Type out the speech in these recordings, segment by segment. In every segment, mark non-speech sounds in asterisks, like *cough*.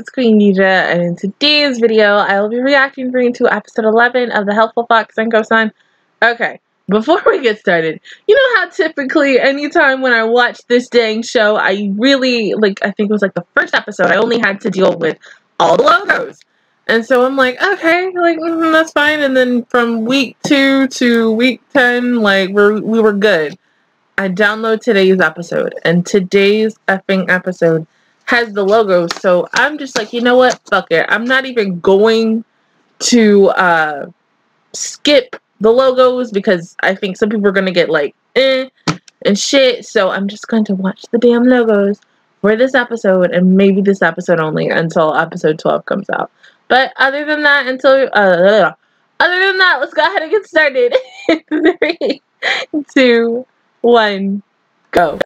it's Queendija, and in today's video, I will be reacting to episode 11 of The Helpful Fox Senko-san. Okay, before *laughs* we get started, you know how typically anytime when I watch this dang show, I really, like, I think it was like the first episode, I only had to deal with all the logos. And so I'm like, okay, like, mm, that's fine. And then from week 2 to week 10, like, we're, we were good. I download today's episode, and today's effing episode has the logo. So I'm just like, you know what? Fuck it. I'm not even going to uh, skip the logos because I think some people are going to get like, eh, and shit. So I'm just going to watch the damn logos for this episode and maybe this episode only until episode 12 comes out. But other than that, until, uh, other than that, let's go ahead and get started. *laughs* Three, two, one, go.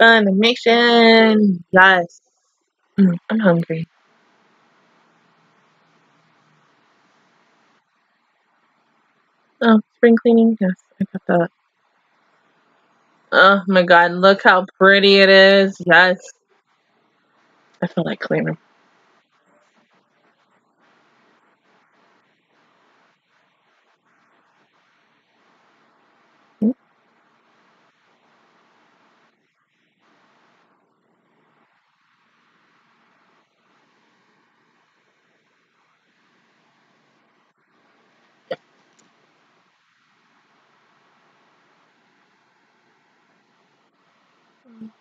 Funimation. Yes. Mm, I'm hungry. Oh, spring cleaning? Yes, I got that. Oh my god, look how pretty it is. Yes. I feel like cleaning. from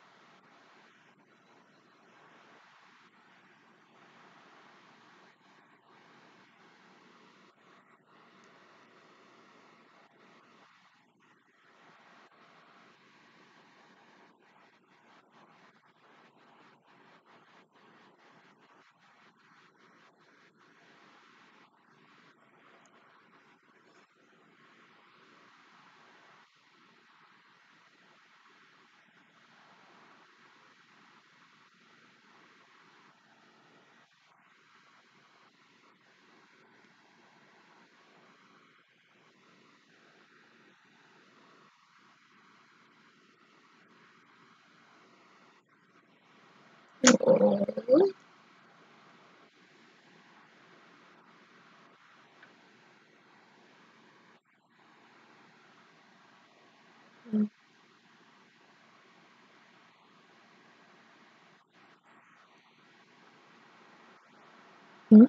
Hmm?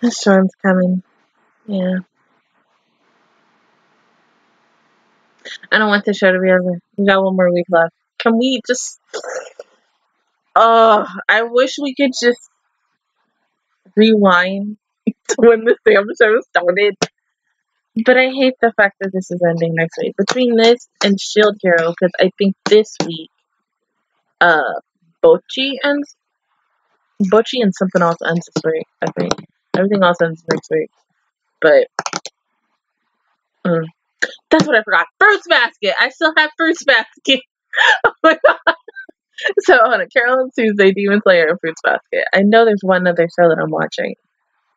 the storm's coming. Yeah. I don't want the show to be over. We got one more week left. Can we just... Oh, I wish we could just rewind *laughs* to when the Sam show started. But I hate the fact that this is ending next week. Between this and Shield Hero, because I think this week, uh, Bocchi ends. Bocchi and something else ends this week, I think. Everything else ends next week. But, mm, that's what I forgot. Fruits Basket! I still have Fruits *laughs* Basket! oh my god! So, on a and Tuesday, Demon Slayer, and Fruits Basket. I know there's one other show that I'm watching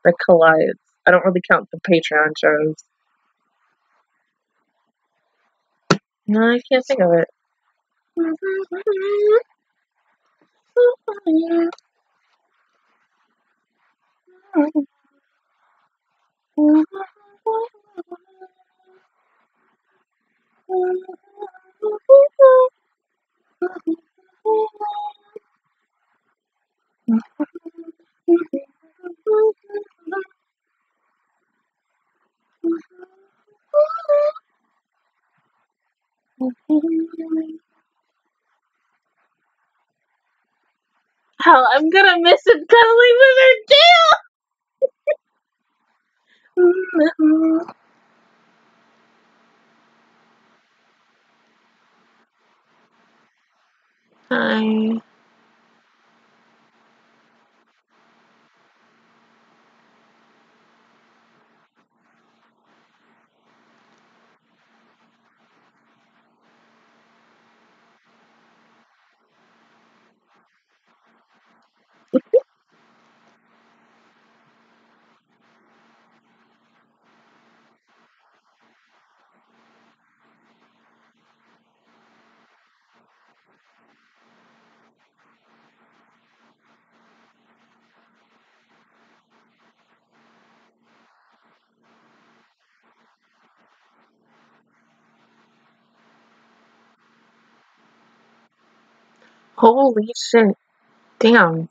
that collides. I don't really count the Patreon shows. No, I can't think of it. Hell, I'm gonna miss him cuddling with her tail! Hi. Holy shit. Damn.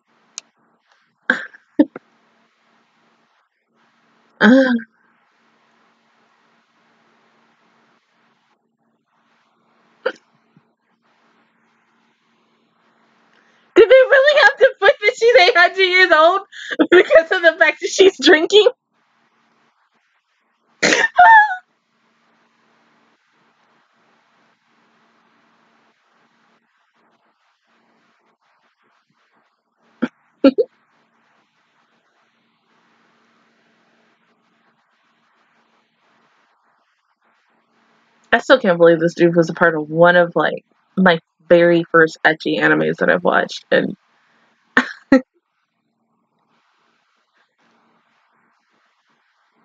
*sighs* Did they really have to put that she's 800 years old *laughs* because of the fact that she's drinking? I still can't believe this dude was a part of one of like my very first ecchi animes that I've watched, and *laughs*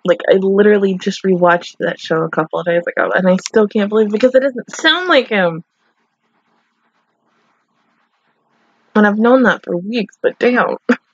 like I literally just rewatched that show a couple of days ago, and I still can't believe it because it doesn't sound like him. And I've known that for weeks, but damn. *laughs*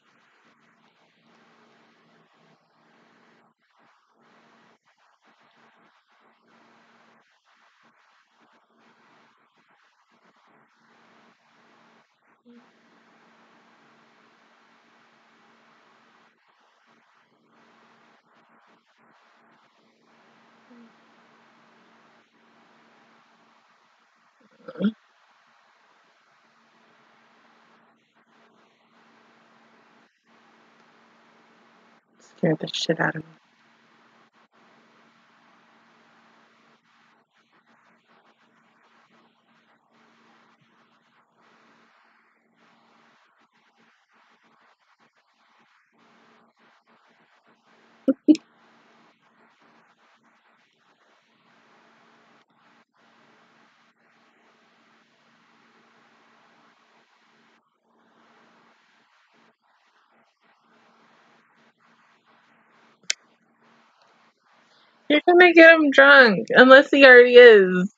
Scared the shit out of me. You're gonna get him drunk, unless he already is.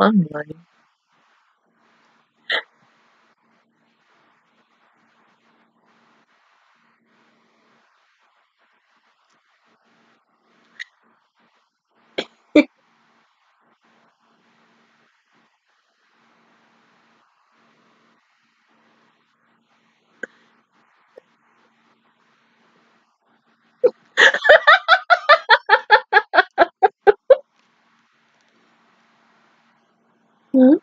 Hmm? Uh,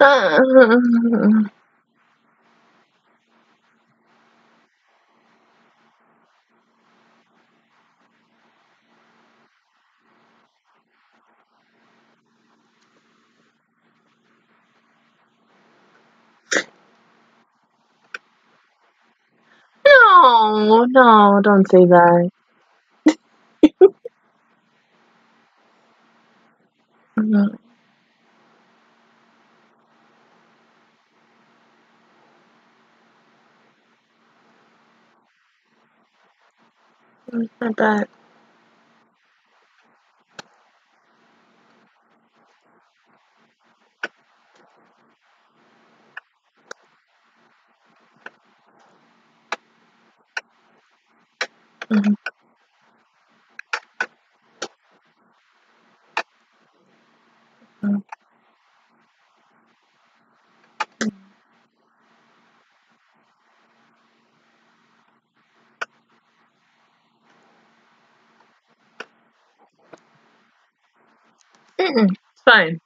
no, no, don't say that. *laughs* Mhm. Bet. Mhm. Mhm. It's fine.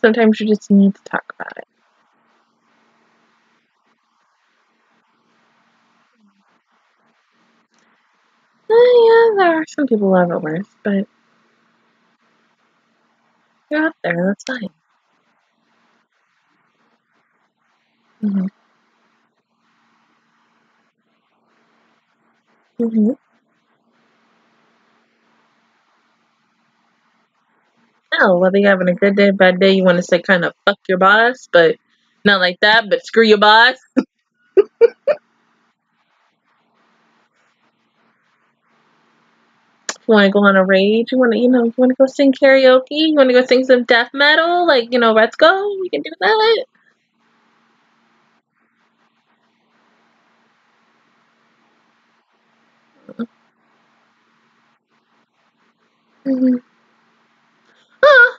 Sometimes you just need to talk about it. Eh, yeah, there are some people who have it worse, but you're out there. That's fine. hmm hmm Whether you're having a good day, bad day, you want to say kind of fuck your boss, but not like that, but screw your boss. You want to go on a rage? You want to, you know, you want to go sing karaoke? You want to go sing some death metal? Like, you know, let's go. We can do that. Mm-hmm. Ah.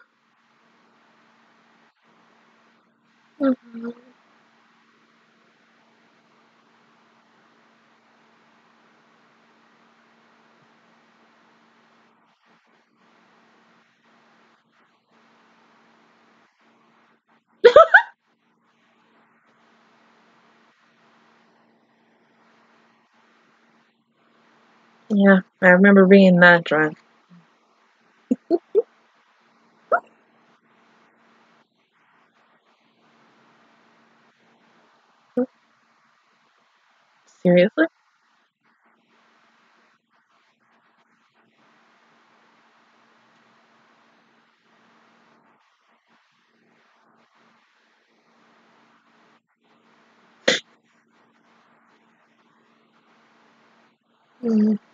Mm-hmm. Yeah, I remember being that drunk. Seriously? Mm-hmm.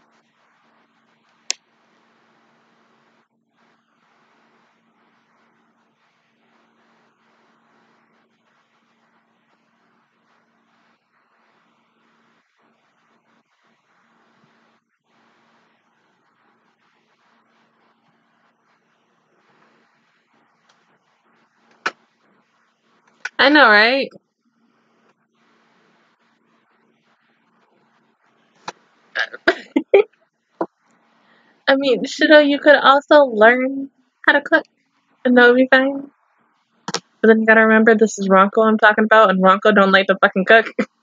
I know, right? *coughs* I mean, Shido, you could also learn how to cook, and that would be fine. But then you gotta remember this is Ronco I'm talking about, and Ronco don't like to fucking cook. *laughs*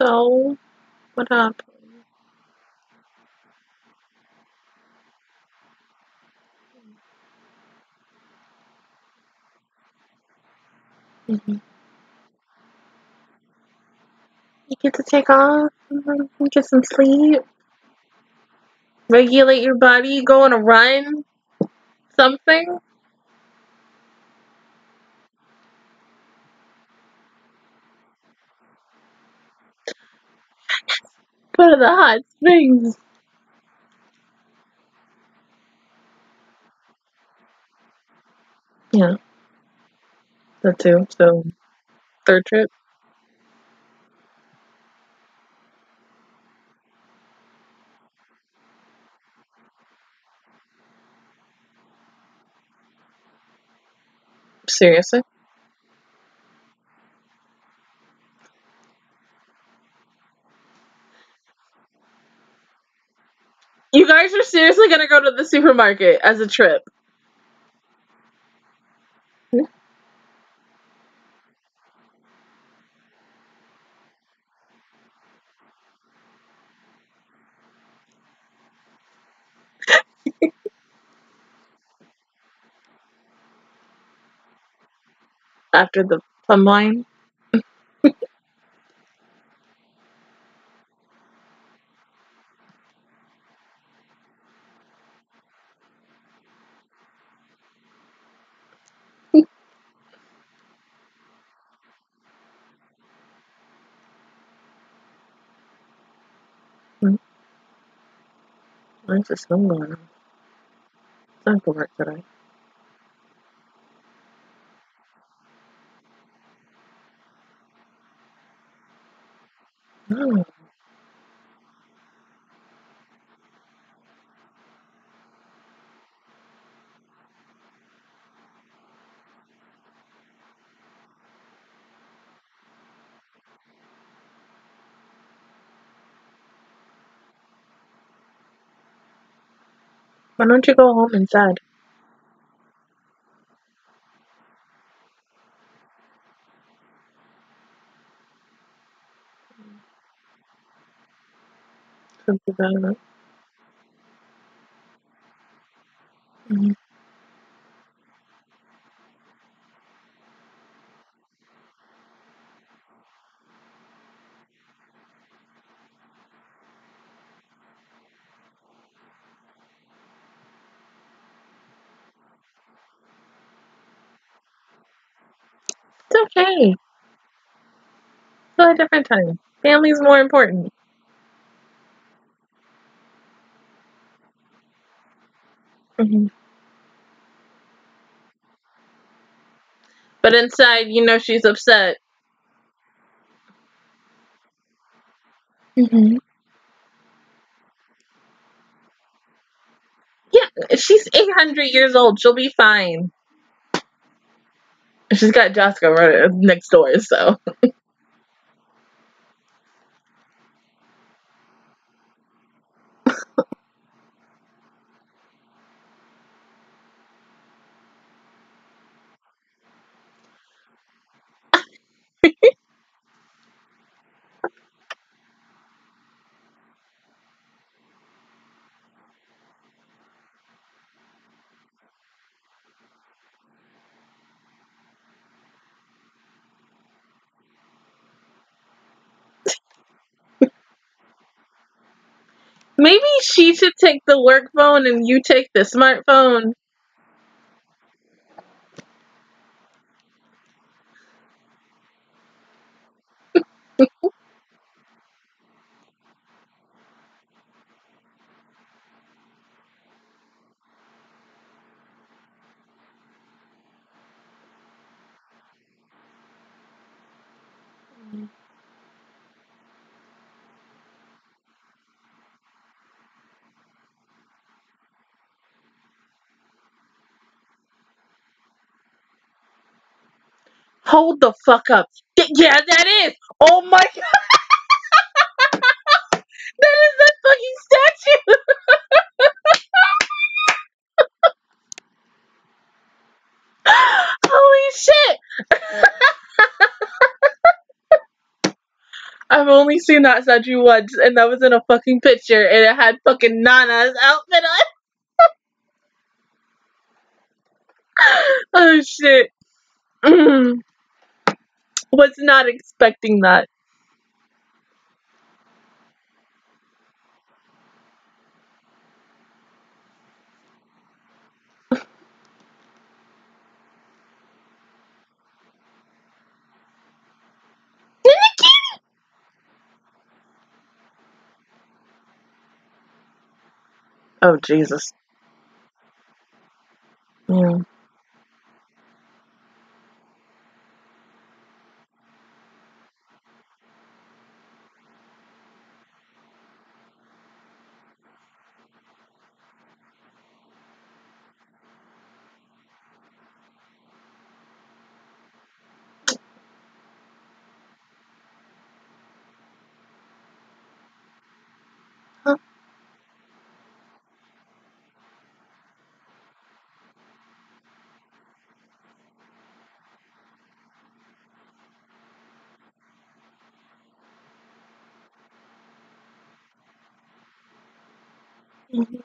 so, what up? Mm-hmm. You get to take off, get some sleep, regulate your body, go on a run, something. Go to the hot springs. Yeah, that too. So, third trip. Seriously? You guys are seriously gonna go to the supermarket as a trip? After the plum wine? *laughs* Where's the snow going on? It's not gonna work today. Why don't you go home and sad? Done it. Mhm. It's okay. Still a different time. Family's more important. Hmm But inside, you know she's upset. hmm Yeah, she's 800 years old. She'll be fine. She's got Jessica right next door, so. *laughs* Maybe she should take the work phone and you take the smartphone. Hold the fuck up. Yeah, that is. Oh my *laughs* god. That is that fucking statue. *laughs* Holy shit. *laughs* I've only seen that statue once, and that was in a fucking picture, and it had fucking Nana's outfit on. Oh shit. Mm. *clears throat* *laughs* Was not expecting that. *laughs* Oh Jesus. Yeah. Mhm.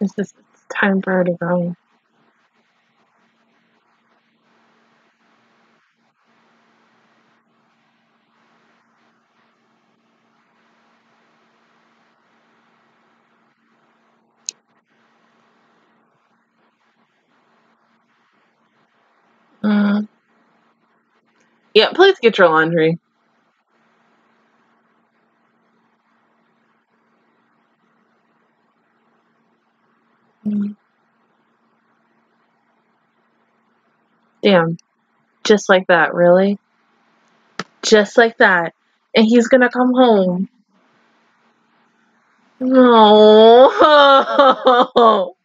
It's just time for her to go. Mm. Yeah, please get your laundry. Damn. Just like that, really? Just like that. And he's gonna come home. No. *laughs* Oh.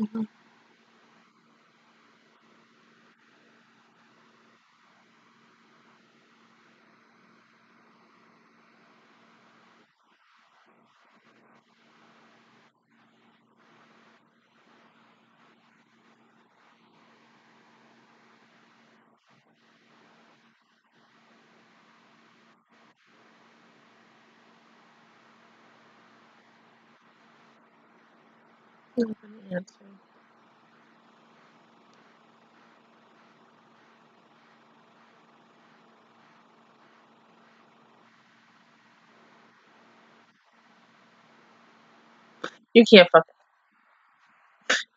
Mm-hmm. Not gonna answer. You can't fuck.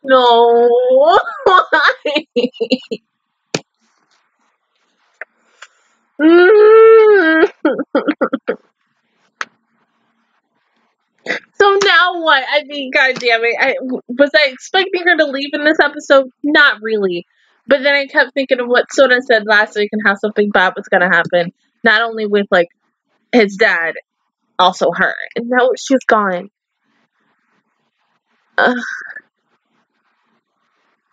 No. Why? *laughs* Mm. *laughs* So now what? I mean, god damn it. I, was I expecting her to leave in this episode? Not really. But then I kept thinking of what Sona said last week and how something bad was to happen. Not only with, like, his dad, also her. And now she's gone. Ugh.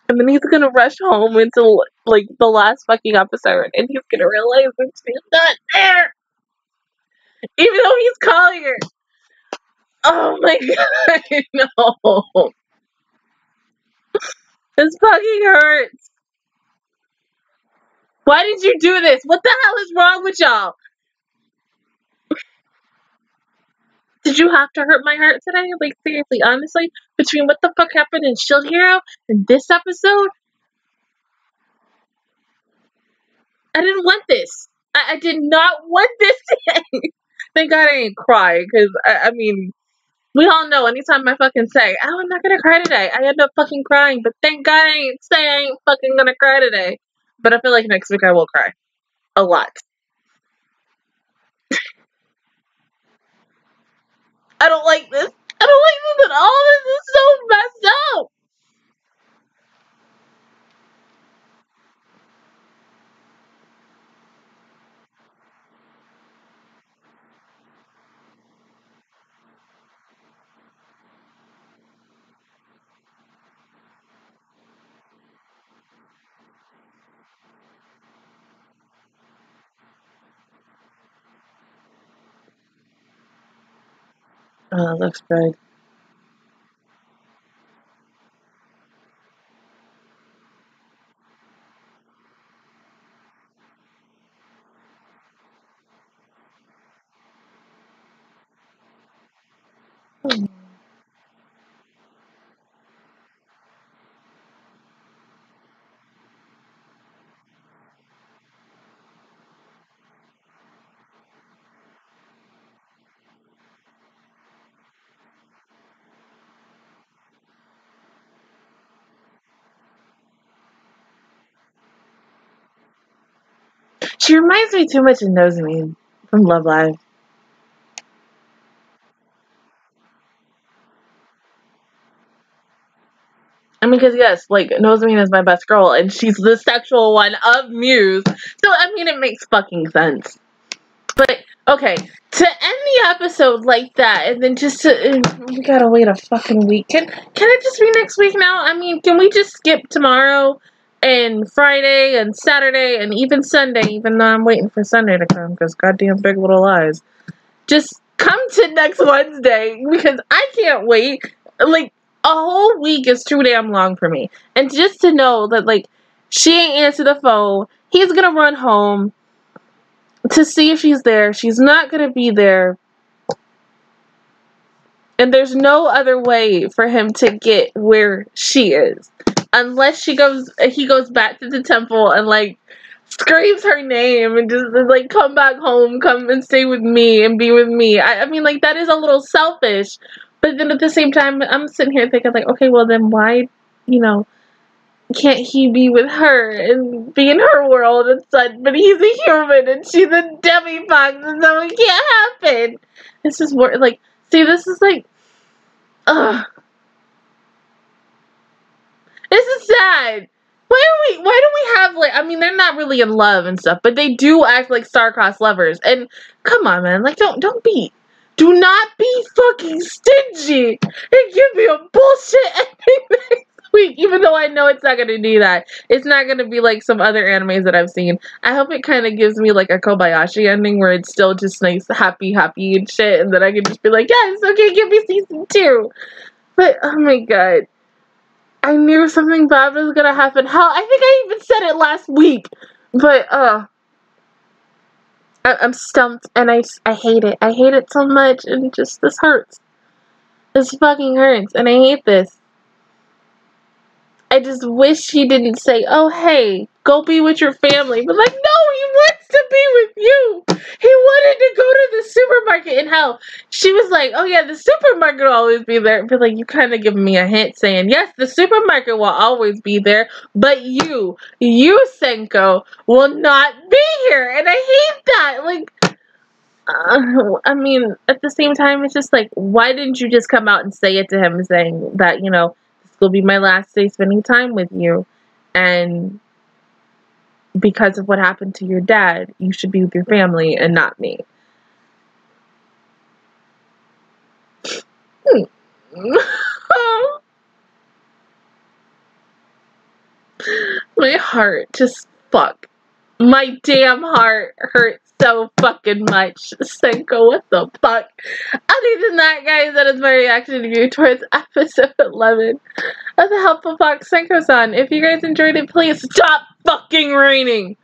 And then he's to rush home until, like, the last fucking episode. And he's to realize that she's not there. Even though he's calling her. Oh my *laughs* god, no. This fucking hurts. Why did you do this? What the hell is wrong with y'all? Did you have to hurt my heart today? Like, seriously, honestly, between what the fuck happened in Shield Hero and this episode, I didn't want this. I, I did not want this *laughs* today. Thank God I ain't cry, because, I, I mean, we all know anytime I fucking say, oh, I'm not gonna cry today, I end up fucking crying, but thank God I ain't say I ain't fucking gonna cry today. But I feel like next week I will cry. A lot. *laughs* I don't like this. I don't like this at all. This is so messed up. Oh, looks good. She reminds me too much of Nozomi from Love Live. I mean, because yes, like Nozomi is my best girl, and she's the sexual one of Muse. So I mean, it makes fucking sense. But okay, to end the episode like that, and then just to uh, we gotta wait a fucking week. Can can it just be next week now? I mean, can we just skip tomorrow and Friday and Saturday and even Sunday? Even though I'm waiting for Sunday to come, because goddamn Big Little Lies. Just come to next Wednesday because I can't wait. Like a whole week is too damn long for me. And just to know that like she ain't answer the phone, he's gonna run home to see if she's there. She's not gonna be there. And there's no other way for him to get where she is. Unless she goes he goes back to the temple and like screams her name and just like come back home, come and stay with me and be with me. I, I mean like that is a little selfish. But then at the same time I'm sitting here thinking like, okay, well then why, you know, can't he be with her and be in her world and such? But he's a human and she's a demi fox and so it can't happen. This is more like see this is like ugh. This is sad. Why are we why do we have like I mean they're not really in love and stuff, but they do act like star-crossed lovers. And come on man, like don't don't be do not be fucking stingy and give me a bullshit ending *laughs* week, even though I know it's not gonna do that. It's not gonna be like some other animes that I've seen. I hope it kind of gives me like a Kobayashi ending where it's still just nice, happy, happy and shit, and then I can just be like, yes, okay, give me season two. But oh my god. I knew something bad was gonna happen. How I think I even said it last week, but uh, I, am stumped and I I hate it. I hate it so much, and just this hurts. This fucking hurts, and I hate this. I just wish he didn't say, "Oh hey, go be with your family," but like, no, he wants to be with you. He wanted to go to the supermarket, and hell, she was like, "Oh yeah, the supermarket will always be there." But like, you kind of giving me a hint saying, "Yes, the supermarket will always be there, but you, you Senko, will not be here," and I hate that. Like. Uh, I mean, at the same time, it's just like, why didn't you just come out and say it to him, saying that, you know, this will be my last day spending time with you. And because of what happened to your dad, you should be with your family and not me. *laughs* my heart just fuck. My damn heart hurts so fucking much. Senko, what the fuck? Other than that, guys, that is my reaction to you towards *laughs* episode 11 of the Helpful Fox Senko-san. If you guys enjoyed it, please stop fucking raining!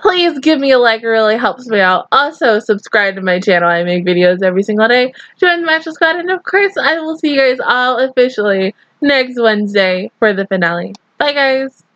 Please give me a like, it really helps me out. Also, subscribe to my channel. I make videos every single day. Join the Matcha Squad, and of course, I will see you guys all officially next Wednesday for the finale. Bye, guys!